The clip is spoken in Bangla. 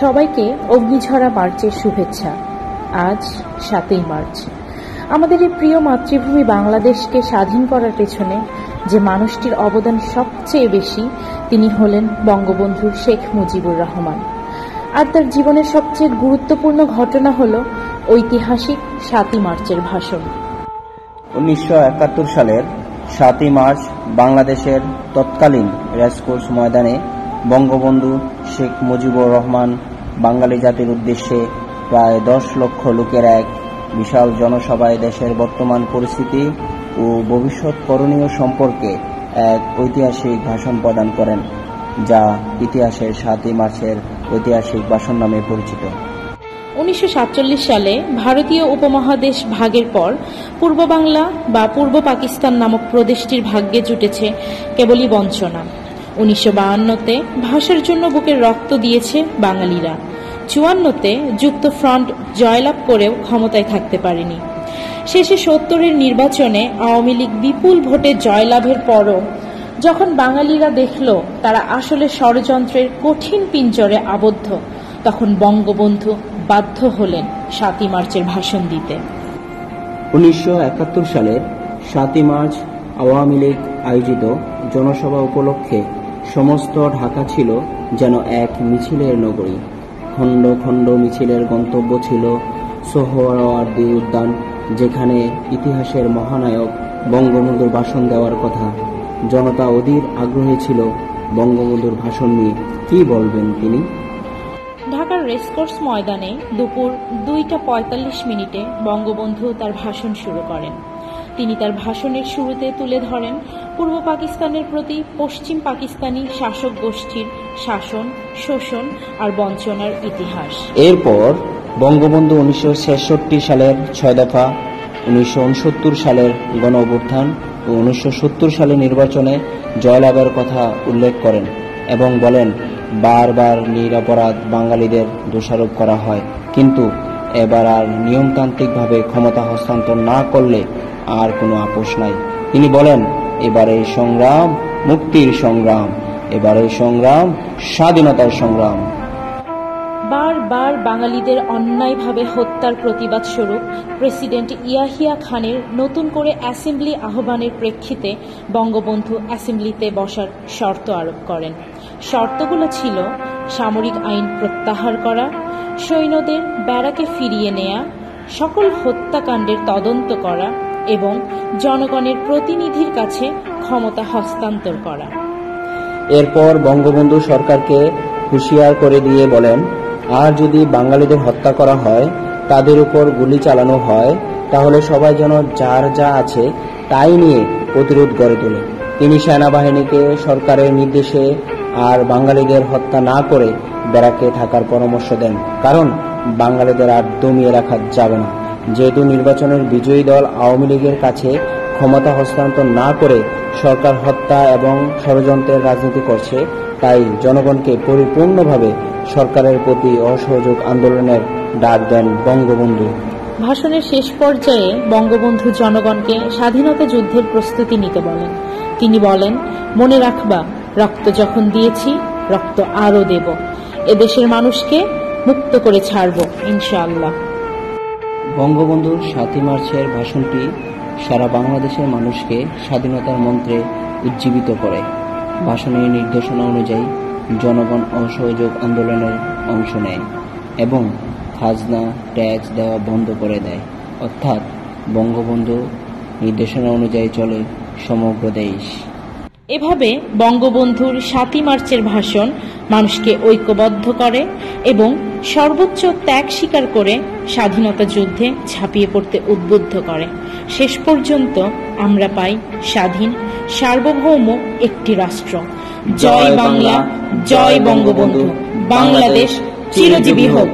সবাইকে অগ্নিঝরা মার্চের শুভেচ্ছা। আজ সাতই মার্চ। আমাদের এই প্রিয় মাতৃভূমি বাংলাদেশকে স্বাধীন করার পেছনে যে মানুষটির অবদান সবচেয়ে বেশি, তিনি হলেন বঙ্গবন্ধু শেখ মুজিবুর রহমান। আর তার জীবনের সবচেয়ে গুরুত্বপূর্ণ ঘটনা হল ঐতিহাসিক সাতই মার্চের ভাষণ। উনিশশো একাত্তর সালের সাতই মার্চ বাংলাদেশের তৎকালীন রেসকোর্স ময়দানে বঙ্গবন্ধু শেখ মুজিবুর রহমান বাঙালি জাতির উদ্দেশ্যে প্রায় দশ লক্ষ লোকের এক বিশাল জনসভায় দেশের বর্তমান পরিস্থিতি ও ভবিষ্যৎ করণীয় সম্পর্কে এক ঐতিহাসিক ভাষণ প্রদান করেন, যা ইতিহাসের সাতই মার্চের ঐতিহাসিক ভাষণ নামে পরিচিত। উনিশশো সাতচল্লিশ সালে ভারতীয় উপমহাদেশ ভাগের পর পূর্ব বাংলা বা পূর্ব পাকিস্তান নামক প্রদেশটির ভাগ্যে জুটেছে কেবলই বঞ্চনা। উনিশশো বাহান্নতে ভাষার জন্য বুকের রক্ত দিয়েছে বাঙালিরা। চুয়ান্নতে যুক্ত ফ্রন্ট জয়লাভ করেও ক্ষমতায় থাকতে পারেনি। শেষে সত্তরের নির্বাচনে আওয়ামী লীগ বিপুল ভোটে জয়লাভের পরও যখন বাঙালিরা দেখল তারা আসলে ষড়যন্ত্রের কঠিন পিঞ্জরে আবদ্ধ, তখন বঙ্গবন্ধু বাধ্য হলেন সাতই মার্চের ভাষণ দিতে। উনিশশো একাত্তর সালের সাতই মার্চ আওয়ামী লীগ আয়োজিত জনসভা উপলক্ষে সমস্ত ঢাকা ছিল যেন এক মিছিলের নগরী। খণ্ড খণ্ড মিছিলের গন্তব্য ছিল সোহরাওয়ার্দী উদ্যান, যেখানে ইতিহাসের মহানায়ক বঙ্গবন্ধুর ভাষণ দেওয়ার কথা। জনতা অধীর আগ্রহী ছিল বঙ্গবন্ধুর ভাষণ নিয়ে। কি বলবেন তিনি? ঢাকার রেসকোর্স ময়দানে দুপুর দুইটা পঁয়তাল্লিশ মিনিটে বঙ্গবন্ধু তার ভাষণ শুরু করেন। তিনি তার ভাষণের শুরুতে তুলে ধরেন, পূর্ব পাকিস্তানের প্রতি পশ্চিম পাকিস্তানি শাসক গোষ্ঠীর শাসন, শোষণ আর বঞ্চনার ইতিহাস। এরপর বঙ্গবন্ধু উনিশশো ছেষট্টি সালের ছয় দফা, উনিশশো উনসত্তর সালের গণ অভ্যুত্থান ও উনিশশো সালের নির্বাচনে জয়লাভের কথা উল্লেখ করেন এবং বলেন, বারবার নিরপরাধ বাঙালিদের দোষারোপ করা হয়। কিন্তু এবার আর নিয়মতান্ত্রিকভাবে ক্ষমতা হস্তান্তর না করলে আর কোনো আপোষ নাই। তিনি বলেন, এবারে সংগ্রাম মুক্তির সংগ্রাম, এবারে সংগ্রাম স্বাধীনতার সংগ্রাম। বারবার বাঙালিদের অন্যায়ভাবে হত্যার প্রতিবাদ স্বরূপ প্রেসিডেন্ট ইয়াহিয়া খানের নতুন করে অ্যাসেম্বলি আহ্বানের প্রেক্ষিতে বঙ্গবন্ধু অ্যাসেম্বলিতে বসার শর্ত আরোপ করেন। শর্তগুলো ছিল সামরিক আইন প্রত্যাহার করা, সৈন্যদের ব্যারাকে ফিরিয়ে নেয়া, সকল হত্যাকাণ্ডের তদন্ত করা এবং জনগণের প্রতিনিধির কাছে ক্ষমতা হস্তান্তর করা। এরপর বঙ্গবন্ধু সরকারকে হুঁশিয়ার করে দিয়ে বলেন, আর যদি বাঙালিদের হত্যা করা হয়, তাদের উপর গুলি চালানো হয়, তাহলে সবাই যেন যার যা আছে তাই নিয়ে প্রতিরোধ গড়ে তোলে। তিনি সেনাবাহিনীকে সরকারের নির্দেশে আর বাঙালিদের হত্যা না করে ব্যারাকে থাকার পরামর্শ দেন, কারণ বাঙালিদের আর দমিয়ে রাখা যাবে না। যেহেতু নির্বাচনের বিজয়ী দল আওয়ামী লীগের কাছে ক্ষমতা হস্তান্তর না করে সরকার হত্যা এবং ষড়যন্ত্রের রাজনীতি করছে, তাই জনগণকে পরিপূর্ণভাবে সরকারের প্রতি অসহযোগ আন্দোলনের ডাক দেন বঙ্গবন্ধু। ভাষণের শেষ পর্যায়ে বঙ্গবন্ধু জনগণকে স্বাধীনতা যুদ্ধের প্রস্তুতি নিতে বলেন। তিনি বলেন, মনে রাখবা, রক্ত যখন দিয়েছি, রক্ত আরও দেব। এদেশের মানুষকে মুক্ত করে ছাড়ব, ইনশাআল্লাহ। বঙ্গবন্ধুর সাতই মার্চের ভাষণটি সারা বাংলাদেশের মানুষকে স্বাধীনতার মন্ত্রে উজ্জীবিত করে। ভাষণের নির্দেশনা অনুযায়ী জনগণ অসহযোগ আন্দোলনের অংশ নেয় এবং খাজনা, ট্যাক্স দেওয়া বন্ধ করে দেয়। অর্থাৎ বঙ্গবন্ধু নির্দেশনা অনুযায়ী চলে সমগ্র দেশ। এভাবে বঙ্গবন্ধুর সাতই মার্চের ভাষণ মানুষকে ঐক্যবদ্ধ করে এবং সর্বোচ্চ ত্যাগ স্বীকার করে স্বাধীনতা যুদ্ধে ঝাঁপিয়ে পড়তে উদ্বুদ্ধ করে। শেষ পর্যন্ত আমরা পাই স্বাধীন, সার্বভৌম একটি রাষ্ট্র। জয় বাংলা, জয় বঙ্গবন্ধু। বাংলাদেশ চিরজীবী হোক।